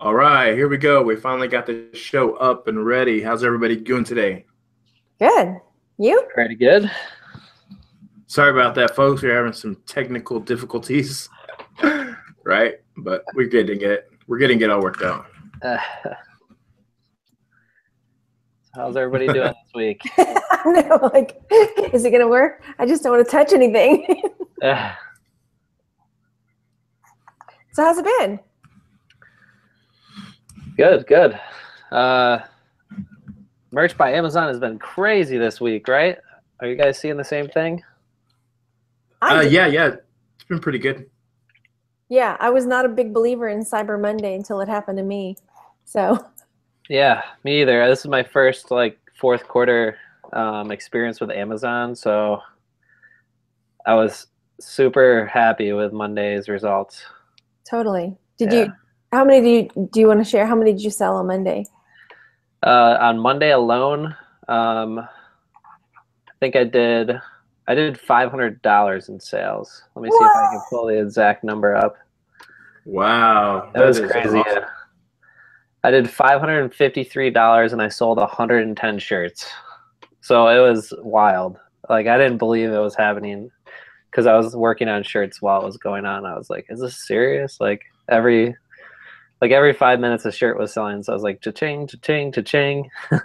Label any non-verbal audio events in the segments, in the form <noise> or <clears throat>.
All right, here we go. We finally got the show up and ready. How's everybody doing today? Good. You? Pretty good. Sorry about that, folks. We're having some technical difficulties, <laughs> right? But we're getting it. We're getting it all worked out. <laughs> Uh, how's everybody doing <laughs> this week? I know, like, is it gonna work? I just don't want to touch anything. Uh, so how's it been? Good, good. Uh, merch by Amazon has been crazy this week, right? Are you guys seeing the same thing? Uh, yeah, yeah. It's been pretty good. yeah, I was not a big believer in Cyber Monday until it happened to me. So Yeah, me either. This is my first like fourth quarter um, experience with Amazon, so I was super happy with Monday's results. totally. Did Yeah. you? How many do you do you want to share? How many did you sell on Monday? Uh, on Monday alone, um, I think I did. I did five hundred dollars in sales. Let me see if I can pull the exact number up. Wow, That was crazy. awesome. yeah. I did five hundred and fifty-three dollars, and I sold hundred and ten shirts. So it was wild. Like I didn't believe it was happening because I was working on shirts while it was going on. I was like, "Is this serious?" Like every, like every five minutes, a shirt was selling. So I was like, "Cha-ching, cha-ching, cha-ching." <laughs>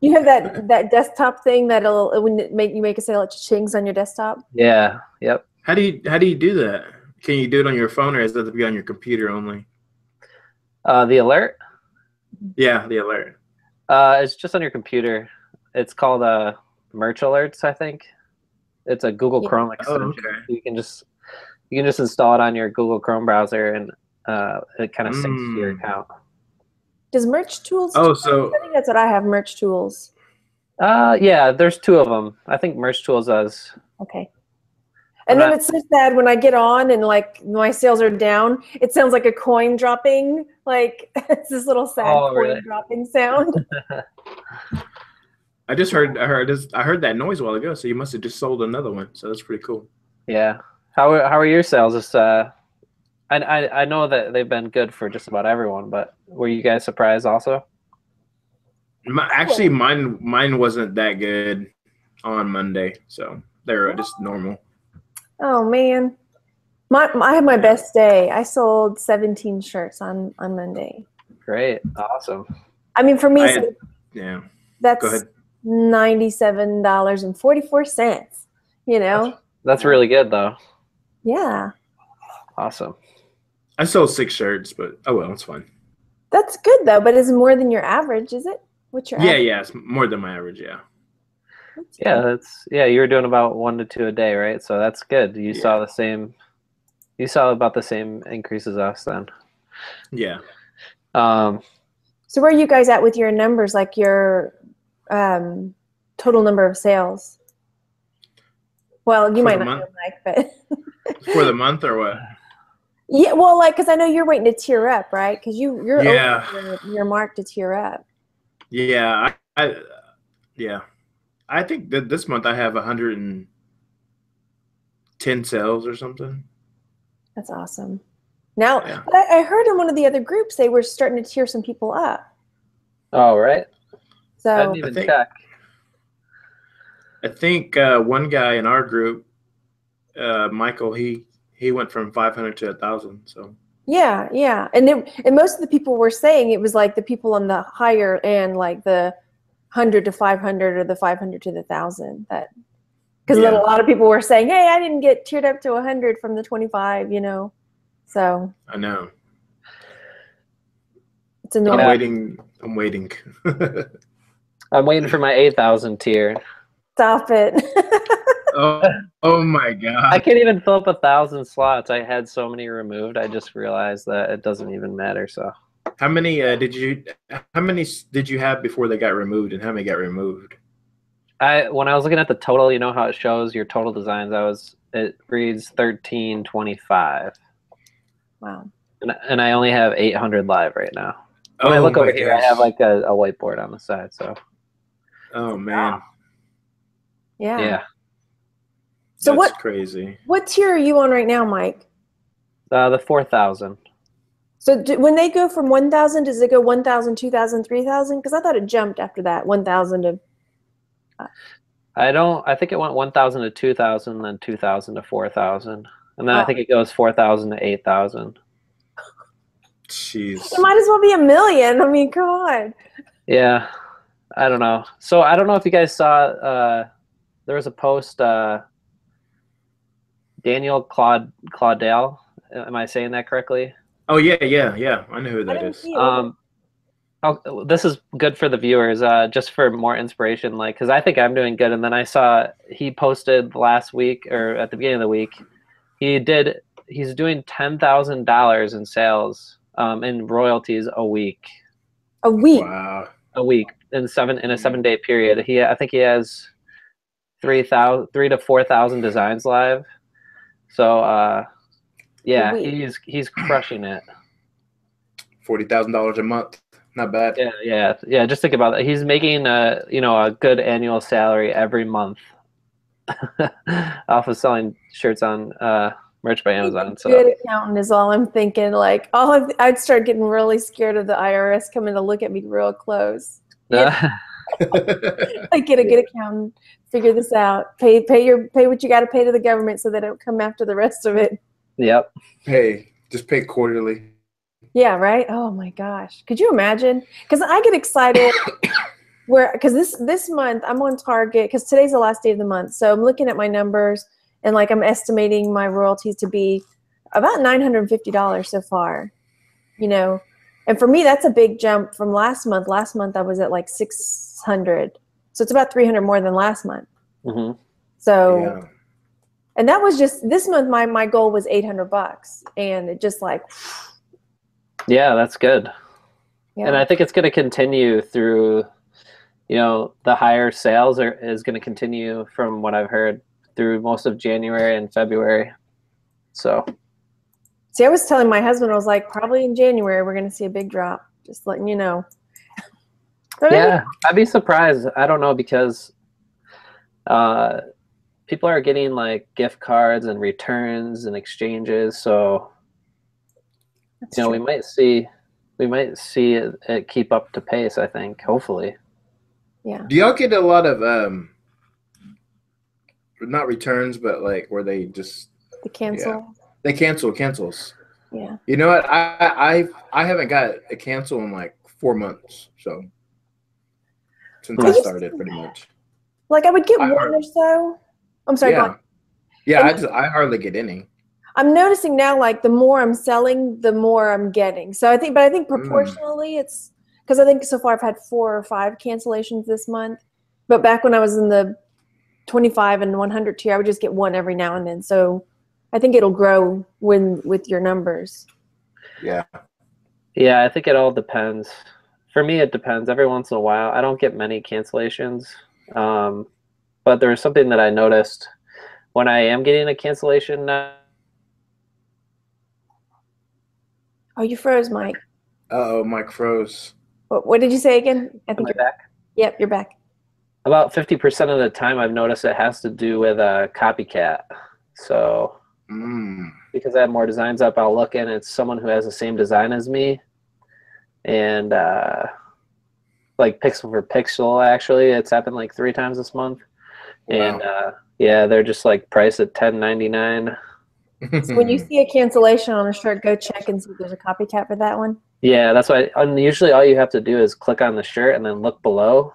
You have that that desktop thing that'll it when it make you make a sale at Ching's on your desktop. Yeah. Yep. How do you how do you do that? Can you do it on your phone or is that to be on your computer only? Uh, the alert. Yeah, the alert. Uh, it's just on your computer. It's called uh, Merch Alerts, I think. It's a Google Yeah. Chrome Oh, extension. okay. You can just you can just install it on your Google Chrome browser, and uh, it kind of syncs to your Mm. account. Does Merch Tools? Oh, so I think that's what I have. Merch Tools. Uh, yeah, there's two of them. I think Merch Tools does. Okay. And then not- it's so sad when I get on and like my sales are down. It sounds like a coin dropping. Like <laughs> it's this little sad Oh, coin really? dropping sound. <laughs> I just heard I heard this I heard that noise a while ago. So you must have just sold another one. So that's pretty cool. Yeah. How are, how are your sales? This uh, I, I I know that they've been good for just about everyone, but were you guys surprised also? My, actually, mine mine wasn't that good on Monday, so they were oh. just normal. oh man. My, my I had my best day. I sold 17 shirts on on Monday. Great, awesome. I mean for me I so Yeah, that's ahead. $97.44. You know? That's really good though. Yeah. Awesome. I sold six shirts, but oh well, it's fine. That's good though, but it's more than your average, is it? What's your Yeah, average? yeah, it's more than my average. Yeah, That's Yeah, good. that's yeah. You were doing about one to two a day, right? So that's good. You saw the same. You saw about the same increase as us then. yeah. Um, So where are you guys at with your numbers, like your um, total number of sales? Well, you might not month? know, Mike, but For the <laughs> month or what? Yeah, well, like because I know you're waiting to tier up, right? Because you you're Yeah. over your, your mark to tier up. Yeah, I, I yeah, I think that this month I have 110 sales or something. That's awesome. Now, Yeah. I, I heard in one of the other groups they were starting to tier some people up. oh right. I So didn't even think- check. I think uh, one guy in our group, uh, Michael, he he went from 500 to a thousand. So Yeah, yeah, and it, and most of the people were saying it was like the people on the higher end, like the hundred to five hundred or the five hundred to the thousand. That because Yeah. a lot of people were saying, "Hey, I didn't get tiered up to hundred from the twenty-five," you know. So I know. it's annoying I'm waiting. I'm waiting. <laughs> I'm waiting for my eight thousand tier. Stop it. <laughs> oh, oh my god! I can't even fill up a thousand slots. I had so many removed. I just realized that it doesn't even matter. So How many uh, did you? How many did you have before they got removed, and how many got removed? I when I was looking at the total, you know how it shows your total designs. I was it reads thirteen twenty five, wow. and and I only have eight hundred live right now. When I Oh look my over here, I have like a, a whiteboard on the side. So Oh man, Yeah. yeah, So that's what crazy. what tier are you on right now, Mike? uh, the four thousand. So do, when they go from 1,000, does it go 1,000, 2,000, 3,000? Because I thought it jumped after that, 1,000 to. I don't. I think it went 1,000 to 2,000, then 2,000 to 4,000, and then I Oh. think it goes 4,000 to 8,000. Jeez. It might as well be a million. I mean, come on. Yeah, I don't know. So I don't know if you guys saw. Uh, there was a post. Uh, Daniel Claude Claudel. Am I saying that correctly? Oh yeah, yeah, yeah. I know who that is. that didn't is. see it. Um, oh, this is good for the viewers, uh, just for more inspiration. Like, because I think I'm doing good, and then I saw he posted last week or at the beginning of the week, he did. He's doing ten thousand dollars in sales, um, in royalties a week, a week. Wow. a week in seven in a seven day period. He, I think he has three thousand, three to four thousand designs live. So, uh, yeah, week. he's he's crushing it. Forty thousand dollars a month. Not bad. Yeah, yeah, yeah. Just think about that. He's making a you know a good annual salary every month <laughs> off of selling shirts on uh, merch by Amazon. So Good accountant is all I'm thinking. Like, all of, I'd start getting really scared of the IRS coming to look at me real close. <laughs> <laughs> Yeah. Like, get a good accountant, figure this out, pay pay your pay what you got to pay to the government so they don't come after the rest of it. yep. Pay just pay quarterly. Yeah, right. Oh my gosh, could you imagine? Because I get excited <coughs> where because this this month I'm on target because today's the last day of the month, so I'm looking at my numbers and like I'm estimating my royalties to be about nine hundred and fifty dollars so far. You know, and for me that's a big jump from last month. Last month I was at like six hundred, so it's about three hundred more than last month. hmm So Yeah. and that was just this month. My my goal was eight hundred bucks, and it just like Yeah, that's good. yeah. And I think it's going to continue through, you know, the higher sales are, is going to continue from what I've heard through most of January and February. So See, I was telling my husband, I was like, probably in January we're going to see a big drop. Just letting you know. So maybe- yeah, I'd be surprised. I don't know because uh, people are getting like gift cards and returns and exchanges. So that's you know, we might see we might see it, it keep up to pace. I think hopefully. yeah. Do y'all get a lot of um not returns, but like where they just The cancel. they cancel cancels. Yeah. You know what? I I I haven't got a cancel in like four months. So since I I started, pretty much. Like I would get I one heard- or so. I'm sorry. yeah, yeah. And- I just I hardly get any. I'm noticing now, like the more I'm selling, the more I'm getting. So I think, but I think Mm. proportionally, it's because I think so far I've had four or five cancellations this month. But back when I was in the 25 and 100 tier, I would just get one every now and then. So I think it'll grow when with your numbers. Yeah. Yeah, I think it all depends. For me, it depends. Every once in a while, I don't get many cancellations. Um, but there's something that I noticed when I am getting a cancellation now. Oh, you froze, Mike. Uh oh, Mike froze. What, what did you say again? I Am think I you're back? Yep, you're back. About 50% of the time, I've noticed it has to do with a copycat. So Mm. because I have more designs up, I'll look and it's someone who has the same design as me. And uh, like pixel for pixel, actually, it's happened like three times this month. And uh, yeah, they're just like priced at ten ninety nine. So <laughs> when you see a cancellation on a shirt, go check and see if there's a copycat for that one. Yeah, that's why. And usually, all you have to do is click on the shirt and then look below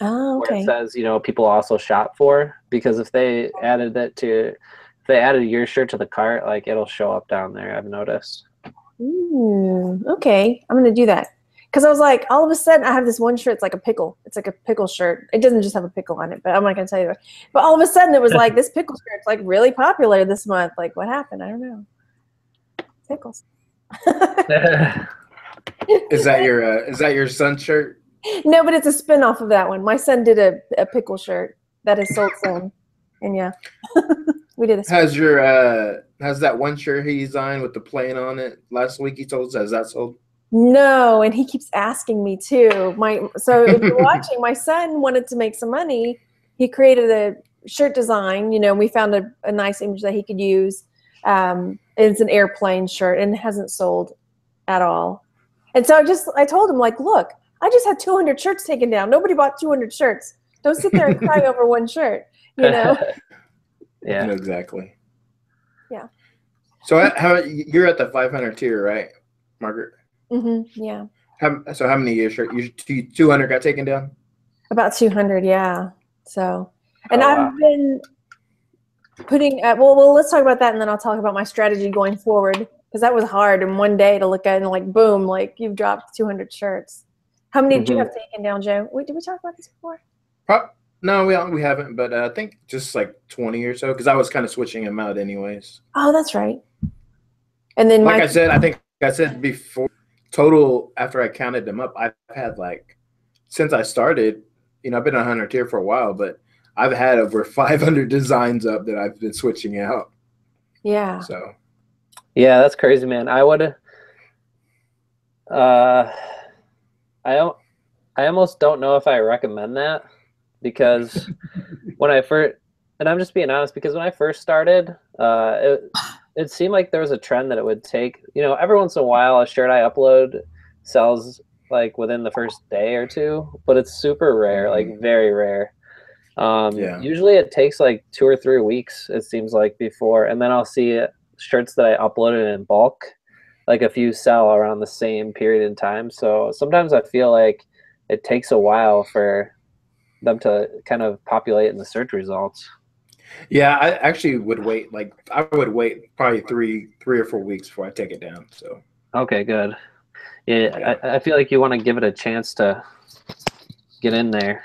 Oh, where okay. it says, you know, people also shop for. Because if they added it to, if they added your shirt to the cart, like it'll show up down there. I've noticed. Mm, okay, I'm gonna do that. Because I was like, all of a sudden, I have this one shirt. It's like a pickle. It's like a pickle shirt. It doesn't just have a pickle on it, but I'm not gonna tell you. But all of a sudden, it was like this pickle shirt's like really popular this month. Like, what happened? I don't know. Pickles. <laughs> is that your uh, is that your son shirt? No, but it's a spin off of that one. My son did a, a pickle shirt that has sold some, and yeah, <laughs> we did a. Has your uh has that one shirt he designed with the plane on it last week? He told us has that sold? No, and he keeps asking me too. My so if you're <laughs> watching, my son wanted to make some money. He created a shirt design. You know, and we found a, a nice image that he could use. Um, it's an airplane shirt and it hasn't sold. at all. And so I just I told him like, look, I just had 200 shirts taken down. Nobody bought 200 shirts. Don't sit there and cry <laughs> over one shirt. You know. <laughs> yeah. exactly. Yeah. So how- how you're at the 500 tier, right, Margaret? Mm-hmm. Yeah. How, so how many years? You 200 got taken down. About 200, yeah. So, and Oh, I've wow. been putting, uh, well, well, let's talk about that and then I'll talk about my strategy going forward because that was hard in one day to look at and like, boom, like you've dropped 200 shirts. How many did you Mhm. have taken down, Joe? Wait, did we talk about this before? Pro- no, we we haven't, but uh, I think just like 20 or so because I was kind of switching them out anyways. Oh, that's right. And then Like my, I said, I think I said before. Total after I counted them up, I've had like since I started. You know, I've been on 100 tier for a while, but I've had over <laughs> 500 designs up that I've been switching out. yeah. So Yeah, that's crazy, man. I would. Uh, I don't. I almost don't know if I recommend that because when I first, and I'm just being honest, because when I first started, uh, it it seemed like there was a trend that it would take. You know, every once in a while, a shirt I upload sells like within the first day or two, but it's super rare, like very rare. Um, Yeah. Usually, it takes like two or three weeks. It seems like before, and then I'll see shirts that I uploaded in bulk, like a few sell around the same period in time. So sometimes I feel like it takes a while for them to kind of populate in the search results. yeah, I actually would wait. Like I would wait probably three three or four weeks before I take it down. So Okay, good. Yeah, I, I feel like you want to give it a chance to get in there.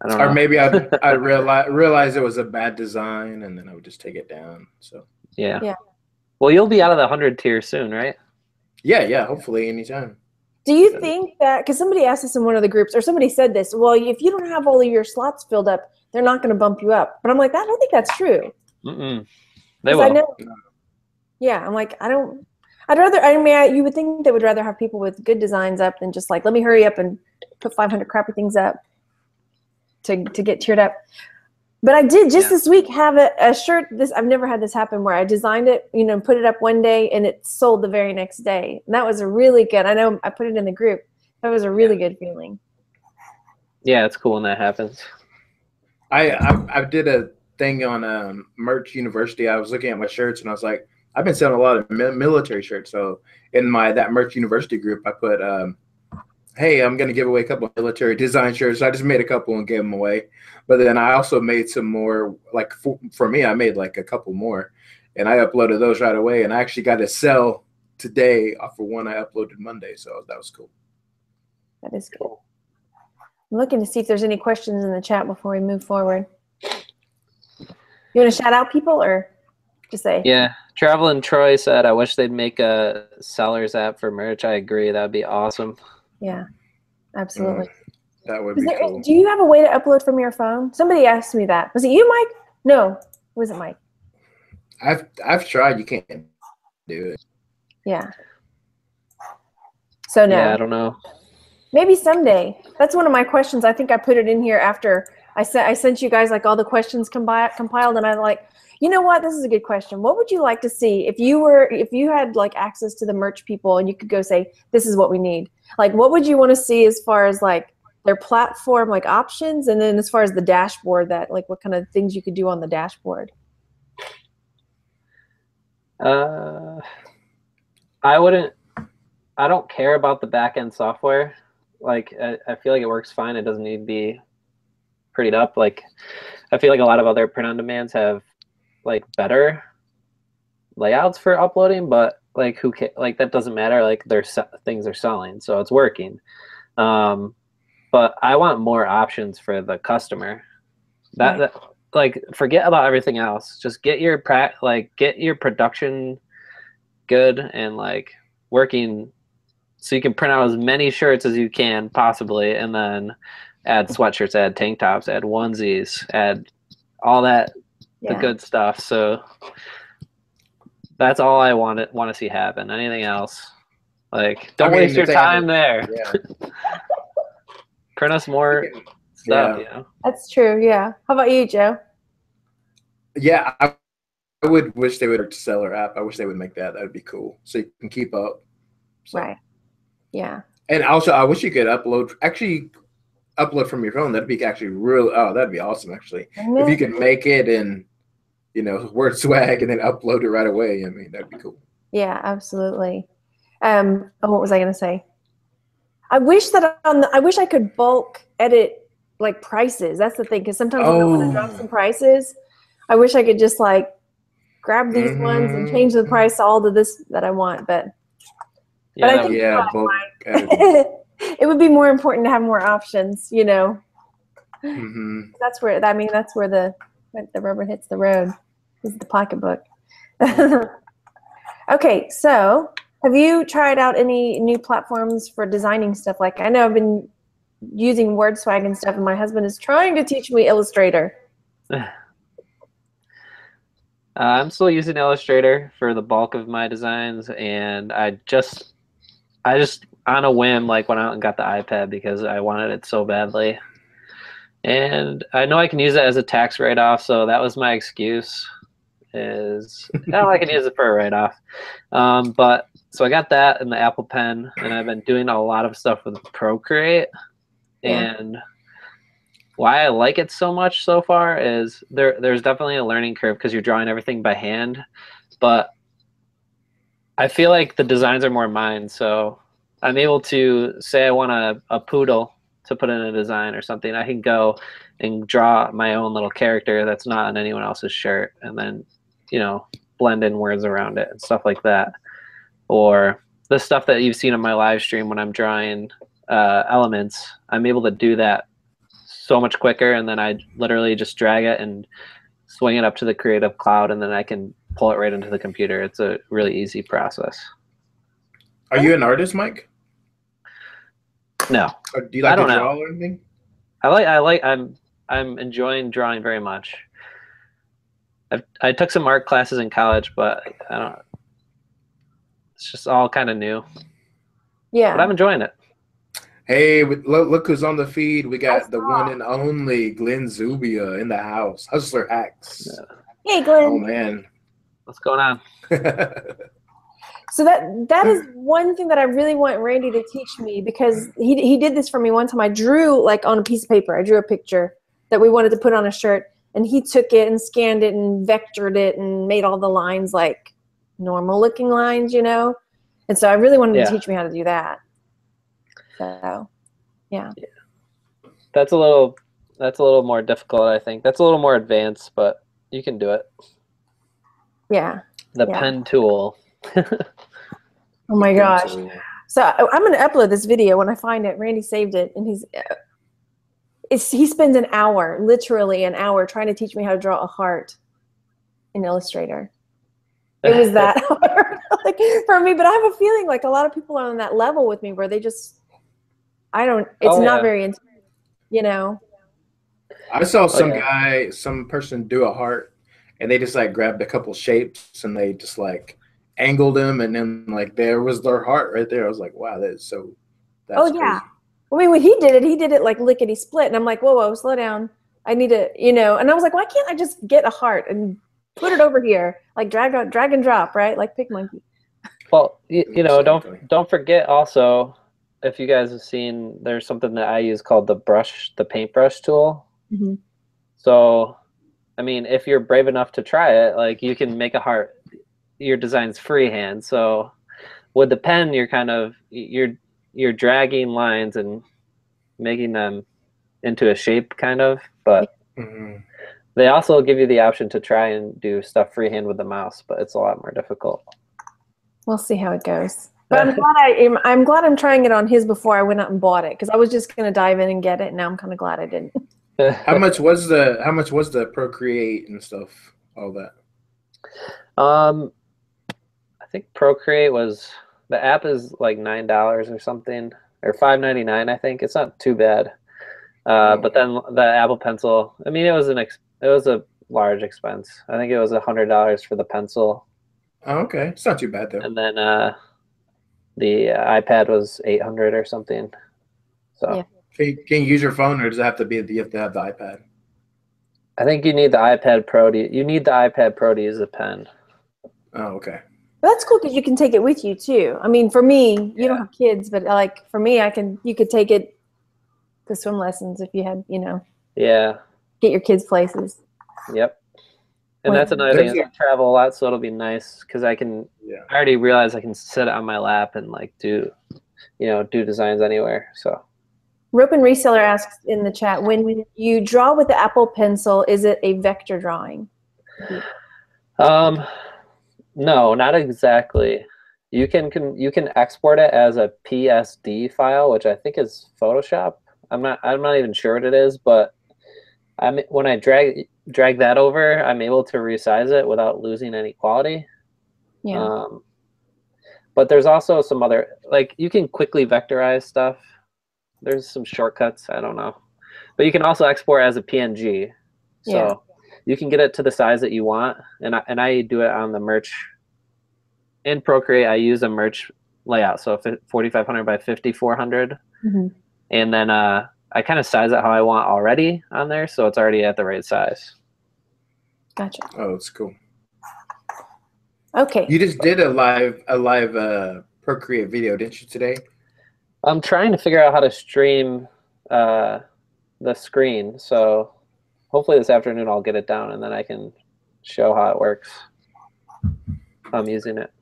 I don't know. or maybe I <laughs> I realize realize it was a bad design and then I would just take it down. So yeah. Yeah. Well, you'll be out of the hundred tier soon, right? yeah, yeah, hopefully anytime. Do you think that, because somebody asked this in one of the groups, or somebody said this, well, if you don't have all of your slots filled up, they're not going to bump you up. But I'm like, I don't think that's true. Mm-mm. They will. know, yeah, I'm like, I don't. I'd rather. I mean, I, you would think they would rather have people with good designs up than just like, let me hurry up and put 500 crappy things up to to get tiered up. But I did just Yeah. this week have a, a shirt. This I've never had this happen where I designed it, you know, put it up one day and it sold the very next day. And that was a really good. I know I put it in the group. That was a really good feeling. Yeah, it's cool when that happens. I, I I did a thing on um, Merch University. I was looking at my shirts and I was like, I've been selling a lot of mi- military shirts. So in my that Merch University group, I put, um, hey, I'm gonna give away a couple of military design shirts. I just made a couple and gave them away. But then I also made some more. Like for, for me, I made like a couple more, and I uploaded those right away. And I actually got to sell today off of one I uploaded Monday. So that was cool. That is cool. I'm looking to see if there's any questions in the chat before we move forward. You want to shout out people or just say? Yeah. Travel and Troy said, I wish they'd make a sellers app for merch. I agree. That'd be awesome. Yeah, absolutely. Mm, that would Is be there, cool. Do you have a way to upload from your phone? Somebody asked me that. Was it you, Mike? No, was it Mike? I've I've tried. You can't do it. Yeah. So no, Yeah, I don't know. maybe someday. That's one of my questions. I think I put it in here after I sent I sent you guys like all the questions compi- compiled, and I'm like, you know what? This is a good question. What would you like to see if you were if you had like access to the merch people and you could go say, this is what we need. Like, what would you want to see as far as like their platform like options, and then as far as the dashboard, that like what kind of things you could do on the dashboard? Uh, I wouldn't. I don't care about the back end software. Like, I, I feel like it works fine. It doesn't need to be prettied up. Like, I feel like a lot of other print on demands have like better layouts for uploading, but like who ca- like that doesn't matter. Like their se- things are selling, so it's working. Um, but I want more options for the customer. That, that like forget about everything else. Just get your pra- like get your production good and like working so you can print out as many shirts as you can possibly and then add sweatshirts, add tank tops, add onesies, add all that the good stuff. So that's all I want to want to see happen. Anything else? Like don't mean, waste your time a- there. Yeah. <laughs> Print us more stuff, you know. That's true. Yeah. How about you, Joe? Yeah, I, I would wish they would seller app. I wish they would make that. That would be cool. So you can keep up So. Right. Yeah. And also, I wish you could upload. Actually, upload from your phone. That'd be actually real. Oh, that'd be awesome. Actually, if you could make it in, you know, Word Swag and then upload it right away. I mean, that'd be cool. Yeah, absolutely. Um, oh, what was I going to say? I wish that on the, I wish I could bulk edit like prices. That's the thing, because sometimes when I want to drop Oh. some prices, I wish I could just like grab these ones and change the Mhm. price to all to this that I want. But Yeah, I think- Yeah, bulk <laughs> it would be more important to have more options. You know, Mhm. that's where I mean that's where the where the rubber hits the road is the pocketbook. <laughs> okay, so have you tried out any new platforms for designing stuff? Like I know I've been using WordSwag and stuff, and my husband is trying to teach me Illustrator. <laughs> Uh, I'm still using Illustrator for the bulk of my designs, and I just, I just on a whim like went out and got the iPad because I wanted it so badly, and I know I can use it as a tax write-off, so that was my excuse. Is oh, I can use it for a write-off, um, but so I got that and the Apple Pen, and I've been doing a lot of stuff with Procreate, Yeah. and why I like it so much so far is there there's definitely a learning curve because you're drawing everything by hand, but I feel like the designs are more mine. So I'm able to say I want a, a poodle to put in a design or something. I can go and draw my own little character that's not on anyone else's shirt and then, you know, blend in words around it and stuff like that. Or the stuff that you've seen on my live stream when I'm drawing uh, elements, I'm able to do that so much quicker and then I literally just drag it and swing it up to the creative cloud and then I can pull it right into the computer. It's a really easy process. Are you an artist, Mike? No. Or do you like to don't know. draw or anything? I like I like I'm I'm enjoying drawing very much. I've, I took some art classes in college, but I don't. It's just all kind of new, Yeah. but I'm enjoying it. Hey, look, look who's on the feed. We got the one and only Glenn Zubia in the house. Hustler Hacks. hey, Glenn. Oh man. What's going on? <laughs> So that that is one thing that I really want Randy to teach me because he he did this for me one time. I drew like on a piece of paper. I drew a picture that we wanted to put on a shirt, and he took it and scanned it and vectored it and made all the lines like normal looking lines, you know. And so I really wanted Yeah. to teach me how to do that. So yeah. yeah. That's a little. That's a little more difficult, I think. That's a little more advanced, but you can do it. yeah. The Yeah. pen tool. Oh my gosh. So I'm going to upload this video when I find it. Randy saved it, and he's uh, it's he spends an hour, literally an hour, trying to teach me how to draw a heart in Illustrator. It was that <laughs> hard <laughs> like, for me, but I have a feeling like a lot of people are on that level with me where they just I don't. It's Oh, not very, you know. I saw oh, some Oh, yeah. guy, some person do a heart, and they just like grabbed a couple shapes and they just like angled them, and then like there was their heart right there. I was like, wow, that is so. That's Oh, yeah. I mean, when he did it, he did it like lickety split, and I'm like, whoa, whoa, slow down. I need to, you know. And I was like, why can't I just get a heart and put it over here, like drag out, drag and drop, right, like PicMonkey. Well, you, you know, don't don't forget also if you guys have seen, there's something that I use called the brush, the paintbrush tool. Mhm. So, I mean, if you're brave enough to try it, like you can make a heart. Your design's freehand. So, with the pen, you're kind of you're you're dragging lines and making them into a shape, kind of. But Mhm. they also give you the option to try and do stuff freehand with the mouse, but it's a lot more difficult. We'll see how it goes. <laughs> But I'm glad I am. I'm glad I'm trying it on his before I went out and bought it because I was just gonna dive in and get it. And now I'm kind of glad I didn't. <laughs> How much was the How much was the Procreate and stuff? All that. Um, I think Procreate was the app is like nine dollars or something, or five ninety nine. I think it's not too bad. Uh, but then the Apple Pencil. I mean, it was an ex- it was a large expense. I think it was a hundred dollars for the pencil, Oh, okay, it's not too bad though. and then uh, the uh, iPad was eight hundred or something. So Yeah. Can you, can you use your phone, or does it have to be? You have to have the iPad. I think you need the iPad Pro. To, you need the iPad Pro to use the pen. Oh, okay. Well, that's cool because you can take it with you too. I mean, for me, you Yeah. don't have kids, but like for me, I can. You could take it to swim lessons if you had, you know, Yeah. get your kids places. Yep. And Wait, that's another thing. there's I travel a lot, so it'll be nice because I can. Yeah. I already realize I can sit on my lap and like do, you know, do designs anywhere. So Rope and Reseller asks in the chat, when you draw with the Apple Pencil, is it a vector drawing? Um, no, not exactly. You can, can you can export it as a PSD file, which I think is Photoshop. I'm not I'm not even sure what it is, but I'm when I drag drag that over, I'm able to resize it without losing any quality. Yeah. Um, but there's also some other like you can quickly vectorize stuff. There's some shortcuts. I don't know, but you can also export as a PNG. So Yeah. You can get it to the size that you want, and I, and I do it on the merch. In Procreate, I use a merch layout, so 4500 by 5400, Mhm. and then uh, I kind of size it how I want already on there, so it's already at the right size. Gotcha. Oh, it's cool. Okay. You just did a live a live uh Procreate video, didn't you today? I'm trying to figure out how to stream uh, the screen. So hopefully this afternoon I'll get it down and then I can show how it works. I'm using it.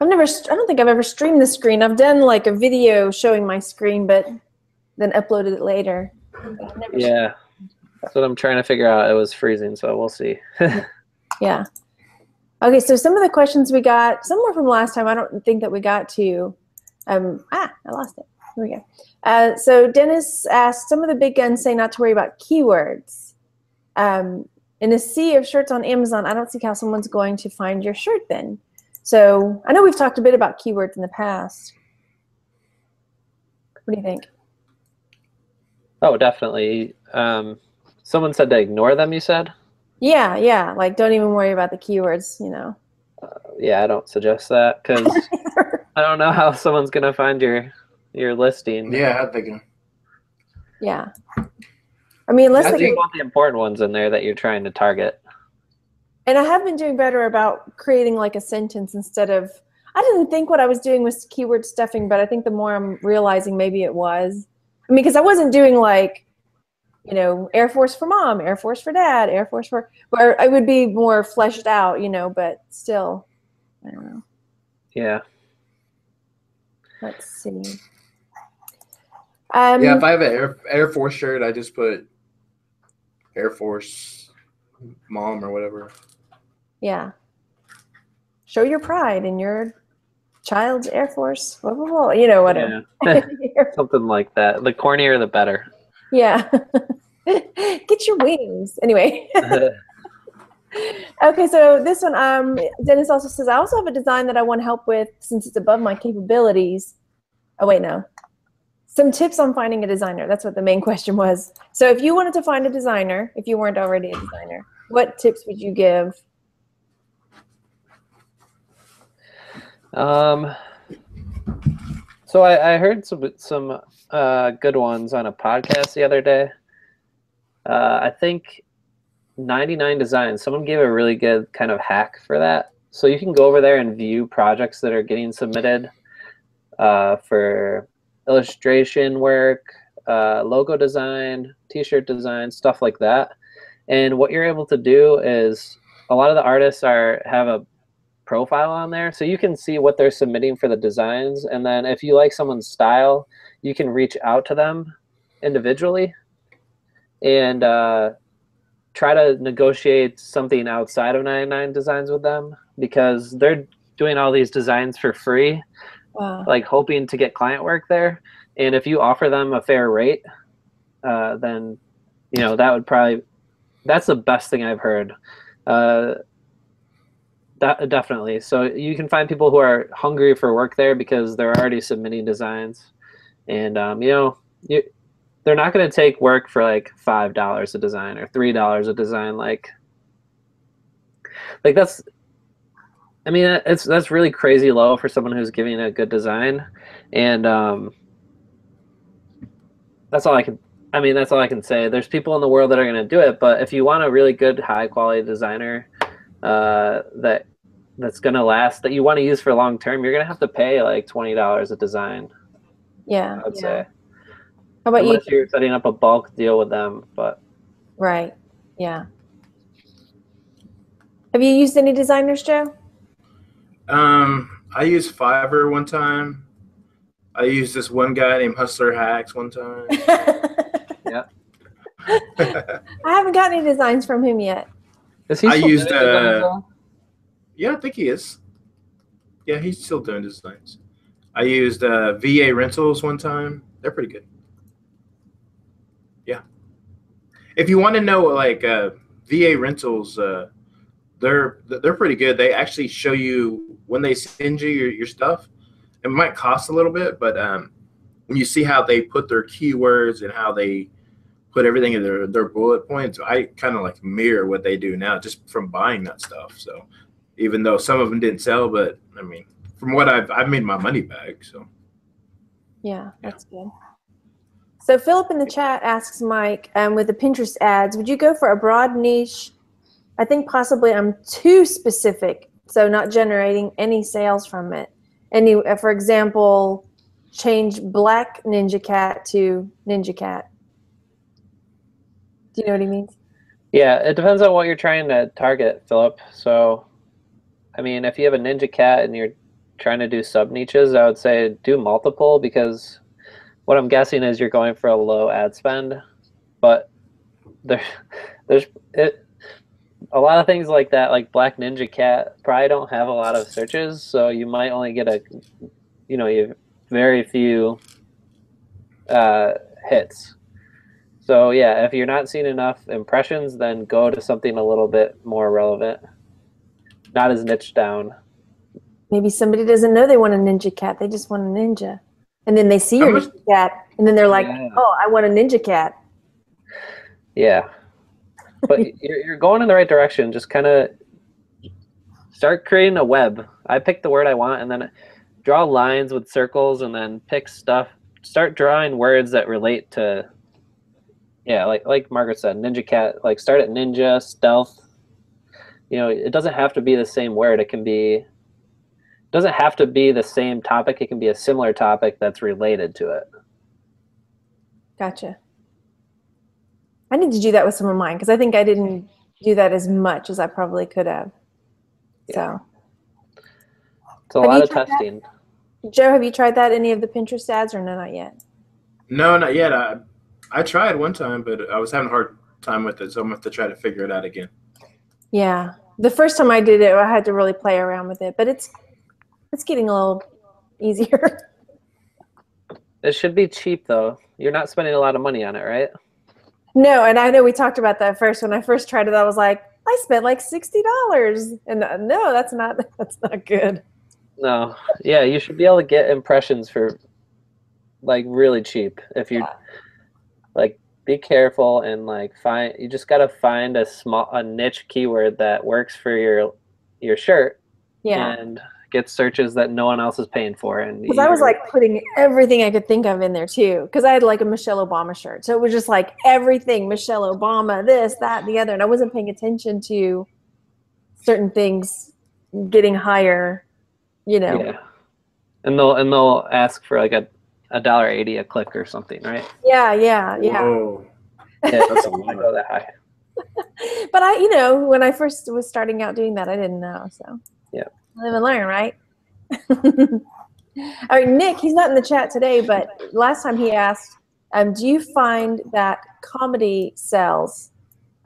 I've never, I don't think I've ever streamed the screen. I've done like a video showing my screen, but then uploaded it later. Yeah. That's what I'm trying to figure out. It was freezing, so we'll see. <laughs> Yeah. Okay, so some of the questions we got, some were from last time. I don't think that we got to. Um, ah, I lost it. Here we go. Uh, so Dennis asked, some of the big guns say not to worry about keywords. Um, in a sea of shirts on Amazon, I don't see how someone's going to find your shirt then. So I know we've talked a bit about keywords in the past. What do you think? oh, definitely. Um, someone said to ignore them, you said? Yeah, yeah. Like, don't even worry about the keywords, you know. Yeah, I don't suggest that because <laughs> I don't know how someone's going to find your your listing. Yeah, I'm thinking. Uh, yeah. I mean, unless I they You want the important ones in there that you're trying to target. And I have been doing better about creating like a sentence instead of. I didn't think what I was doing was keyword stuffing, but I think the more I'm realizing, maybe it was. I mean, because I wasn't doing like, you know, Air Force for mom, Air Force for dad, Air Force for. Where I would be more fleshed out, you know, but still, I don't know. Yeah. Let's see. Um, yeah, if I have an Air, Air Force shirt, I just put Air Force mom or whatever. yeah. Show your pride in your child's Air Force. Blah, blah, blah, you know, whatever. Yeah. <laughs> Something like that. The cornier, the better. Yeah. <laughs> Get your wings. Anyway. <laughs> okay, so this one, um, Dennis also says, I also have a design that I want to help with since it's above my capabilities. Oh, wait, no. Some tips on finding a designer. That's what the main <laughs> question was. So if you wanted to find a designer, if you weren't already a designer, what tips would you give? Um, so I, I heard some some uh, good ones on a podcast the other day. Uh, I think 99 Designs. Someone gave a really good kind of hack for that. So you can go over there and view projects that are getting submitted uh, for illustration work, uh, logo design, T-shirt design, stuff like that. And what you're able to do is a lot of the artists are have a profile on there so you can see what they're submitting for the designs and then if you like someone's style you can reach out to them individually and uh, try to negotiate something outside of 99 designs with them because they're doing all these designs for free Wow. like hoping to get client work there. And if you offer them a fair rate uh, then you know that would probably that's the best thing i've heard. Uh, that, definitely. So you can find people who are hungry for work there because they're already submitting designs. And um, you know you, they're not going to take work for like five dollars a design or three dollars a design like like that's I mean, it's that's really crazy low for someone who's giving a good design, and um, that's all I can. I mean, that's all I can say. There's people in the world that are going to do it, but if you want a really good, high quality designer uh, that that's gonna last that you want to use for long term, you're gonna have to pay like twenty dollars a design. Yeah. I would yeah. say. How about you? Unless you're setting up a bulk deal with them, but Right. Yeah. Have you used any designers, Joe? Um, I used Fiverr one time. I used this one guy named Hustler Hacks one time. <laughs> yeah. <laughs> I haven't got any designs from him yet. is he I used, doing uh, at yeah, I think he is. Yeah, he's still doing designs. I used uh, VA Rentals one time. They're pretty good. Yeah. If you want to know, like uh, VA Rentals, uh, they're they're pretty good. They actually show you when they send you your, your stuff. It might cost a little bit, but um, when you see how they put their keywords and how they put everything in their, their bullet points, I kind of like mirror what they do now just from buying that stuff. So even though some of them didn't sell, but I mean, from what I've I've made my money back. So Yeah, that's good. So Philip in the chat asks Mike, um, with the Pinterest ads, would you go for a broad niche? I think possibly I'm too specific, so not generating any sales from it. Any, uh, for example, change black Ninja Cat to Ninja Cat. Do you know what he means? Yeah, it depends on what you're trying to target, Philip. So, I mean, if you have a Ninja Cat and you're trying to do sub niches, I would say do multiple because what I'm guessing is you're going for a low ad spend, but there, there's it. A lot of things like that, like Black Ninja Cat, probably don't have a lot of searches, so you might only get a, you know, you very few uh, hits. So yeah, if you're not seeing enough impressions, then go to something a little bit more relevant, not as niche down. Maybe somebody doesn't know they want a Ninja Cat; they just want a ninja, and then they see How your Ninja Cat, and then they're like, Yeah. "Oh, I want a Ninja Cat." Yeah, but <laughs> you're you're going in the right direction. Just kind of start creating a web. I pick the word I want, and then draw lines with circles, and then pick stuff. Start drawing words that relate to. Yeah, like like Margaret said, Ninja Cat. Like start at Ninja Stealth. You know, it doesn't have to be the same word. It can be. Doesn't have to be the same topic. It can be a similar topic that's related to it. Gotcha. I need to do that with some of mine because I think I didn't do that as much as I probably could have. So, It's a Have lot of tried that? testing. Joe, have you tried that? Any of the Pinterest ads or no, not yet? no, not yet. I I tried one time, but I was having a hard time with it, so I'm gonna have to try to figure it out again. Yeah. The first time I did it, I had to really play around with it, but it's it's getting a little easier. <laughs> It should be cheap though. You're not spending a lot of money on it, right? No, and I know we talked about that first. When I first tried it, I was like, I spent like sixty dollars, and uh, no, that's not <laughs> that's not good. No. Yeah, you should be able to get impressions for like really cheap if you Yeah. like be careful and like find you just got to find a small a niche keyword that works for your your shirt Yeah. and get searches that no one else is paying for and Because I was like putting everything I could think of in there too. Because I had like a Michelle Obama shirt. So it was just like everything Michelle Obama, this, that, the other. And I wasn't paying attention to certain things getting higher, you know. yeah. And they'll and they'll ask for like a a dollar eighty a click or something, right? Yeah, yeah, yeah. Whoa. Yeah, That's a lot. that high. <laughs> But I, you know, when I first was starting out doing that, I didn't know. So Yeah. Live and learn, right? <laughs> All right, Nick, he's not in the chat today, but last time he asked, um, do you find that comedy sells?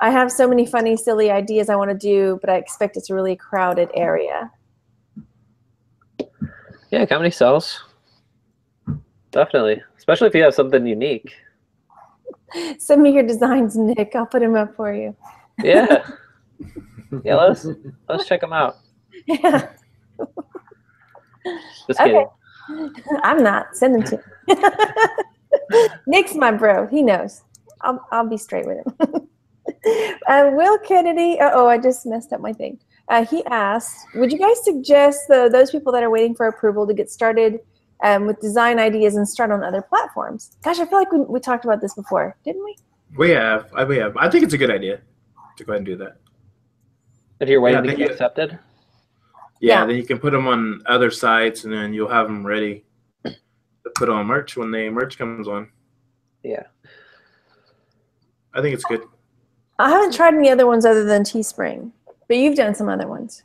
I have so many funny, silly ideas I want to do, but I expect it's a really crowded area. Yeah, comedy sells. Definitely, especially if you have something unique. <laughs> Send me your designs, Nick. I'll put them up for you. Yeah, <laughs> yeah. Let's let's check them out. Yeah, <laughs> Just Okay. kidding. I'm not. Send them to me. <laughs> Nick's my bro. He knows. I'll, I'll be straight with him. <laughs> uh, Will Kennedy. Uh oh, I just messed up my thing. Uh, he asked, would you guys suggest the, those people that are waiting for approval to get started um, with design ideas and start on other platforms? Gosh, I feel like we, we talked about this before, didn't we? We have. I we have. I think it's a good idea to go ahead and do that. If you're waiting Yeah, to thank get you. accepted. Yeah, Yeah. then you can put them on other sites, and then you'll have them ready to put on merch when the merch comes on. Yeah. I think it's good. I haven't tried any other ones other than Teespring, but you've done some other ones.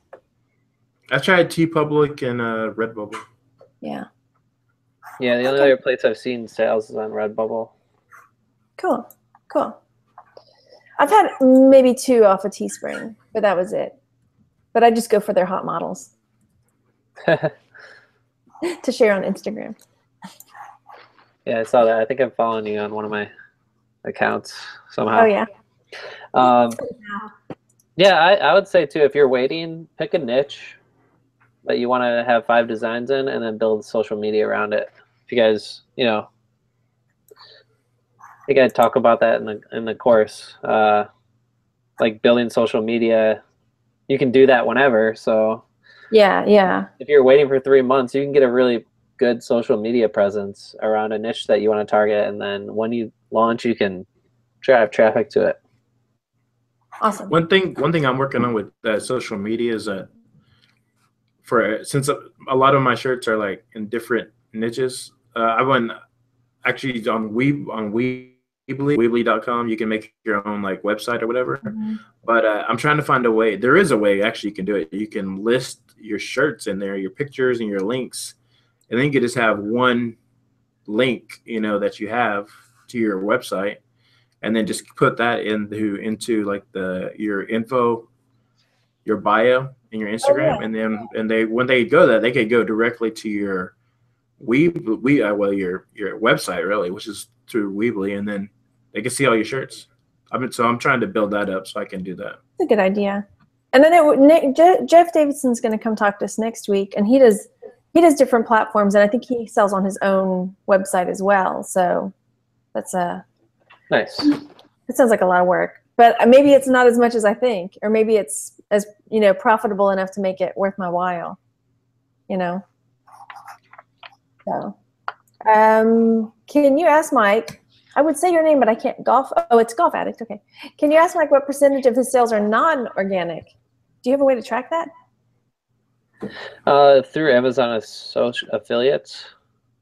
I tried TeePublic and uh, Redbubble. Yeah. Yeah, the only Okay. other place I've seen sales is on Redbubble. Cool. Cool. I've had maybe two off of Teespring, but that was it. But I just go for their hot models <laughs> to share on Instagram. Yeah, I saw that. I think I'm following you on one of my accounts somehow. Oh yeah. Um, yeah, I, I would say too, if you're waiting, pick a niche that you want to have five designs in and then build social media around it. If you guys, you know, I think I talk about that in the in the course. Uh, like building social media, you can do that whenever. So Yeah, yeah. if you're waiting for three months, you can get a really good social media presence around a niche that you want to target, and then when you launch, you can drive traffic to it. Awesome. One thing, one thing I'm working on with uh, social media is that for since a, a lot of my shirts are like in different niches, uh, I went actually on Weeb on Weebly Weebly.com. You can make your own like website or whatever. Mhm. But uh, I'm trying to find a way. There is a way actually you can do it. You can list your shirts in there, your pictures and your links, and then you can just have one link, you know, that you have to your website, and then just put that into into like the your info, your bio and your Instagram, yeah. and then and they when they go there, they could go directly to your we we uh, well your your website really, which is through Weebly, and then they can see all your shirts. I mean, so I'm trying to build that up so I can do that. It's a good idea. And then it, Nick, Je- Jeff Davidson's going to come talk to us next week, and he does he does different platforms, and I think he sells on his own website as well. So that's a Nice. it sounds like a lot of work, but maybe it's not as much as I think, or maybe it's as you know profitable enough to make it worth my while. You know. So, um, can you ask Mike? I would say your name, but I can't. Golf. Oh, it's Golf Addict. Okay. Can you ask Mike what percentage of his sales are non-organic? Do you have a way to track that? Uh, through Amazon social affiliates,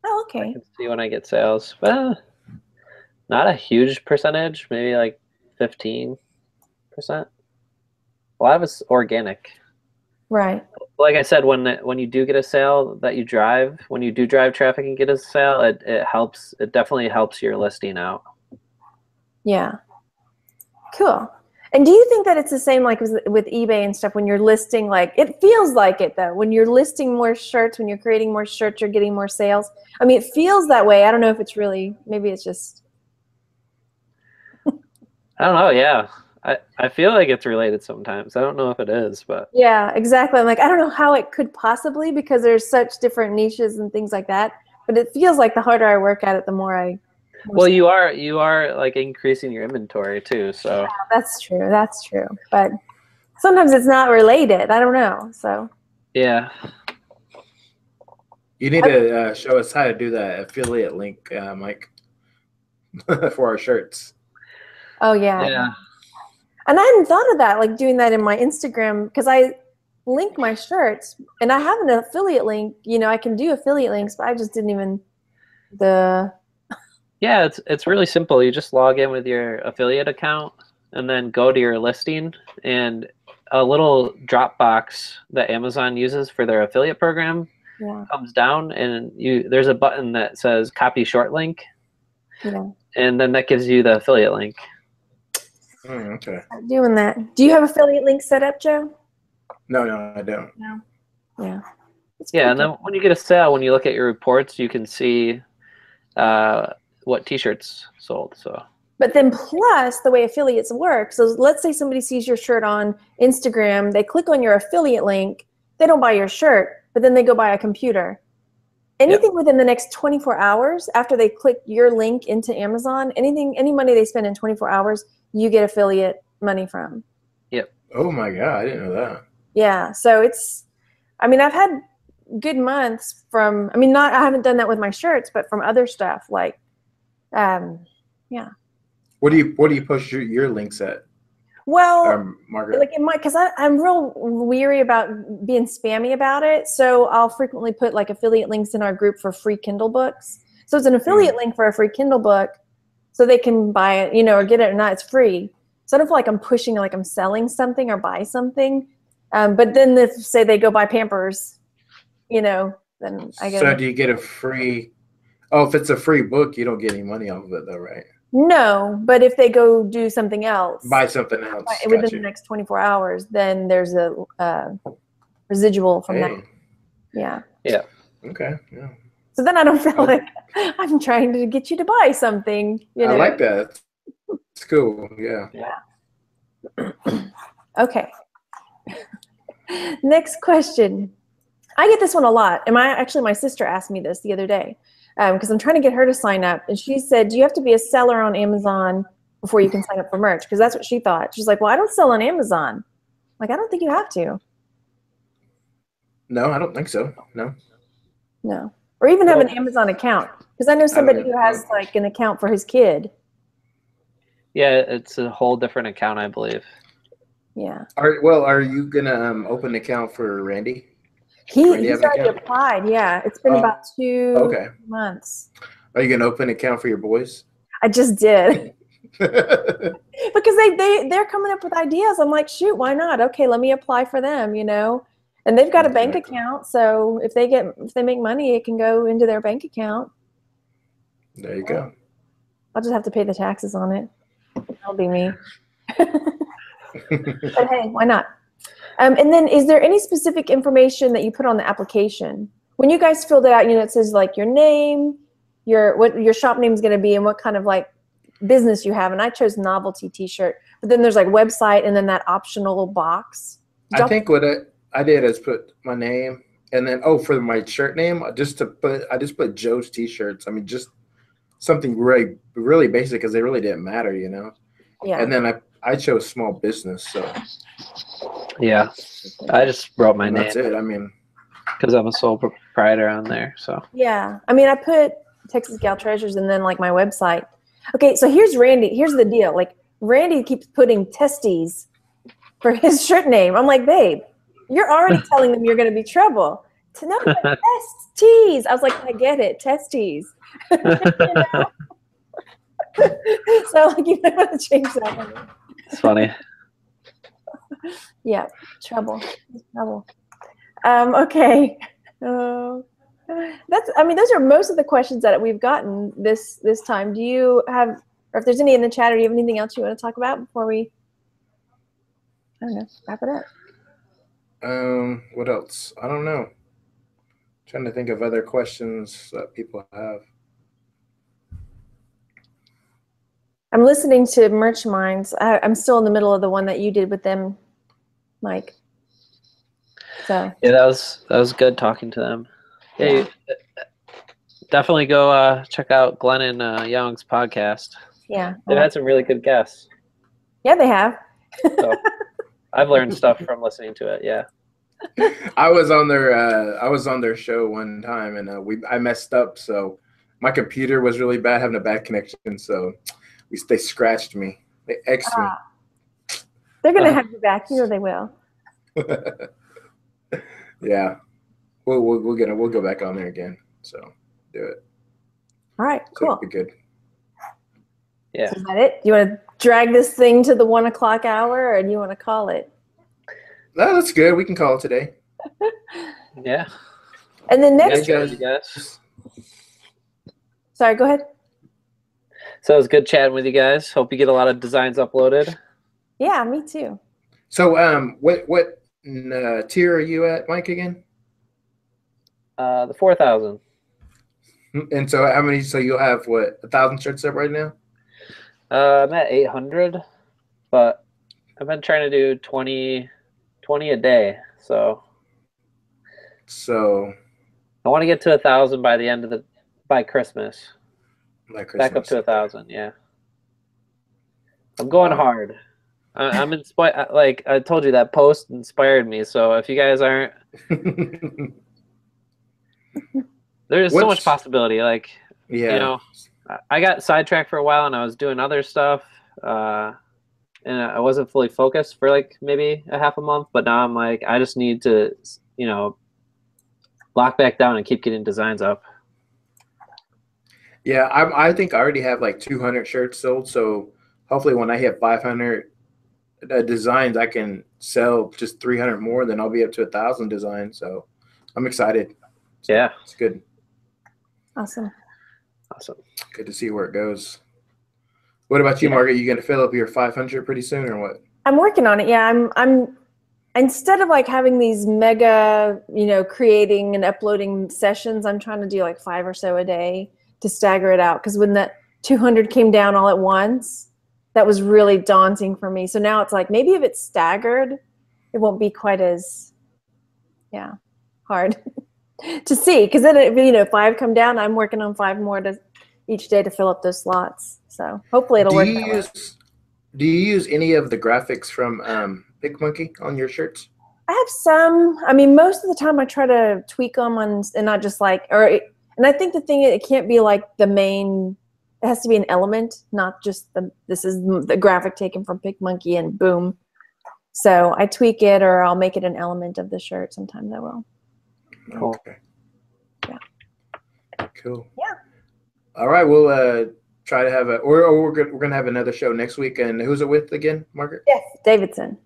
Oh, I okay. can see when I get sales. Well, not a huge percentage, maybe like fifteen percent. A lot of it's organic. Right. Like I said, when when you do get a sale that you drive, when you do drive traffic and get a sale, it, it helps. It definitely helps your listing out. Yeah. Cool. And do you think that it's the same like with, with eBay and stuff when you're listing like it feels like it though when you're listing more shirts when you're creating more shirts you're getting more sales. I mean it feels that way. I don't know if it's really maybe it's just <laughs> I don't know. Yeah, I I feel like it's related sometimes. I don't know if it is, but yeah, exactly. I'm like I don't know how it could possibly because there's such different niches and things like that. But it feels like the harder I work at it the more I well, you are you are like increasing your inventory too. So that's true. That's true. But sometimes it's not related. I don't know. So yeah, You need to uh, show us how to do that affiliate link, uh, Mike, <laughs> for our shirts. oh yeah. yeah. And I hadn't thought of that, like doing that in my Instagram, because I link my shirts and I have an affiliate link. You know, I can do affiliate links, but I just didn't even the Yeah, it's it's really simple. You just log in with your affiliate account and then go to your listing and a little drop box that Amazon uses for their affiliate program yeah, comes down and you there's a button that says copy short link yeah. and then that gives you the affiliate link. Mm, okay. I'm doing that. Do you have affiliate links set up, Joe? No, no, I don't. No. Yeah. It's Yeah, pretty and then when you get a sale, when you look at your reports, you can see uh, what t-shirts sold. So But then plus the way affiliates work, so let's say somebody sees your shirt on Instagram, they click on your affiliate link, they don't buy your shirt, but then they go buy a computer. Anything within the next 24 hours after they click your link into Amazon, anything any money they spend in 24 hours, you get affiliate money from. Yep. Oh my god, I didn't know that. Yeah, so it's I mean, I've had good months from I mean, not I haven't done that with my shirts, but from other stuff like um yeah. What do you What do you post your, your links at? Well, Um, Margaret. like it might because I'm real weary about being spammy about it. So I'll frequently put like affiliate links in our group for free Kindle books. So it's an affiliate link for a free Kindle book, so they can buy it, you know, or get it or not. It's free. So I don't feel like I'm pushing, like I'm selling something or buy something. Um, but then if say they go buy Pampers, you know, then I get so do you get a free? Oh, if it's a free book, you don't get any money off of it, though, right? no. But if they go do something else Buy something else. by- within Gotcha. the next 24 hours, then there's a uh, residual from that. Yeah. Yeah. okay. Yeah. So then I don't feel like <laughs> I'm trying to get you to buy something. You know? I like that. It's cool. Yeah. <clears throat> Okay. <laughs> Next question. I get this one a lot. And my actually my sister asked me this the other day um, because I'm trying to get her to sign up, and she said, "Do you have to be a seller on Amazon before you can sign up for merch?" Because that's what she thought. She's like, "Well, I don't sell on Amazon." Like, I don't think you have to. No, I don't think so. No. No, or even have an Amazon account. Because I know somebody who has like an account for his kid. Yeah, it's a whole different account, I believe. Yeah. Are well, are you gonna um, open an account for Randy? He, Randy he's already account? applied. Yeah, it's been Oh, about two Okay. months. Are you gonna open an account for your boys? I just did <laughs> because they they they're coming up with ideas. I'm like, shoot, why not? Okay, let me apply for them. You know, and they've got a bank account, so if they get if they make money, it can go into their bank account. There you go. I'll just have to pay the taxes on it. That'll be me. <laughs> But hey, why not? Um, and then, is there any specific information that you put on the application when you guys filled it out? You know, it says like your name, your what your shop name is going to be, and what kind of like business you have. And I chose novelty T-shirt, but then there's like website, and then that optional box. I think what I, I did is put my name and then oh for my shirt name just to put I just put Joe's t-shirts. I mean just something really really basic because they really didn't matter, you know. yeah, And then I I chose small business, so Yeah, I just wrote my and name that's it. I mean, because I'm a sole proprietor on there. So yeah. I mean, I put Texas Gal Treasures, and then like my website. Okay, so here's Randy. Here's the deal. Like Randy keeps putting testes for his <laughs> shirt name. I'm like, babe, you're already <laughs> telling them you're going to be trouble. To know <laughs> testes. I was like, I get it, testes. You know? so like, you want to change that. One. it's funny. <laughs> Yeah, trouble, trouble. Um, okay. Uh, that's. I mean, those are most of the questions that we've gotten this this time. Do you have, or if there's any in the chat, or do you have anything else you want to talk about before we? I don't know. Wrap it up. Um, what else? I don't know. trying to think of other questions that people have. I'm listening to Merch Minds. I, I'm still in the middle of the one that you did with them, Mike. So Yeah, that was that was good talking to them. Yeah, you- definitely go uh, check out Glenn and uh, Young's podcast. yeah, They've had some really good guests. yeah, they have. <laughs> I've learned stuff from listening to it. Yeah. I was on their uh, I was on their show one time and uh, we I messed up so my computer was really bad having a bad connection so we they scratched me they xed Ah. They're gonna Uh-huh. have you back. You know they will. <laughs> yeah we'll, we'll we'll get it we'll go back on there again so do it All right, so cool. be good Yeah. So is that it? Do you want to drag this thing to the one o'clock hour, or do you want to call it? No that's good we can call it today <laughs> Yeah. And then next, you Thank you guys. sorry, go ahead. So it was good chatting with you guys. Hope you get a lot of designs uploaded. Yeah, me too. so um what what uh, tier are you at Mike again Uh, the four thousand. and so how many so you'll have what a thousand shirts up right now Uh, I'm at eight hundred, but I've been trying to do 20, 20 a day. So so I want to get to a thousand by the end of the by Christmas. like Back up to a thousand. Yeah. I'm going Wow. hard. I, I'm inspired. Like I told you, that post inspired me. So if you guys aren't, <laughs> there's so much possibility. Like yeah you know, I- I got sidetracked for a while and I was doing other stuff. Uh, and I wasn't fully focused for like maybe a half a month. But now I'm like, I just need to, you know, lock back down and keep getting designs up. Yeah, I, I think I already have like 200 shirts sold. So hopefully, when I hit 500 uh, designs, I can sell just 300 more. Then I'll be up to a thousand designs. So I'm excited. So Yeah, it's good. Awesome. awesome. Good to see where it goes. What about you. Margaret? You gonna fill up your 500 pretty soon, or what? I'm working on it. Yeah, I'm I'm instead of like having these mega, you know, creating and uploading sessions, I'm trying to do like five or so a day to stagger it out cuz when that 200 came down all at once, that was really daunting for me. So now it's like maybe if it's staggered, it won't be quite as yeah, hard <laughs> to see cuz then if you know, five come down, I'm working on five more to each day to fill up those slots. So hopefully it'll Do work you use Do you use any of the graphics from um, PicMonkey on your shirts? I have some. I mean, most of the time I try to tweak them on, and not just like, or, it, and I think the thing it can't be like the main. It has to be an element, not just the. This is the graphic taken from PicMonkey and boom. So I tweak it, or I'll make it an element of the shirt. Sometimes I will. Cool. Okay. Yeah. Cool. Yeah. All right, we'll uh, try to have a, or, or we're gonna, we're gonna have another show next week. And who's it with again, Margaret? Yes, Davidson.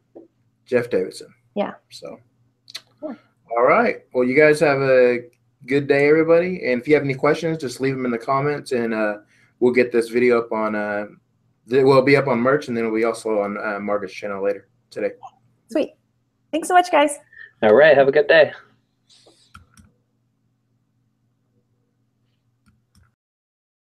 Jeff Davidson. Yeah. So. Yeah. All right. Well, you guys have a good day, everybody. And if you have any questions, just leave them in the comments, and uh, we'll get this video up on. Uh, it will be up on merch, and then it'll be also on uh, Margaret's channel later today. Sweet. Thanks so much, guys. All right. Have a good day.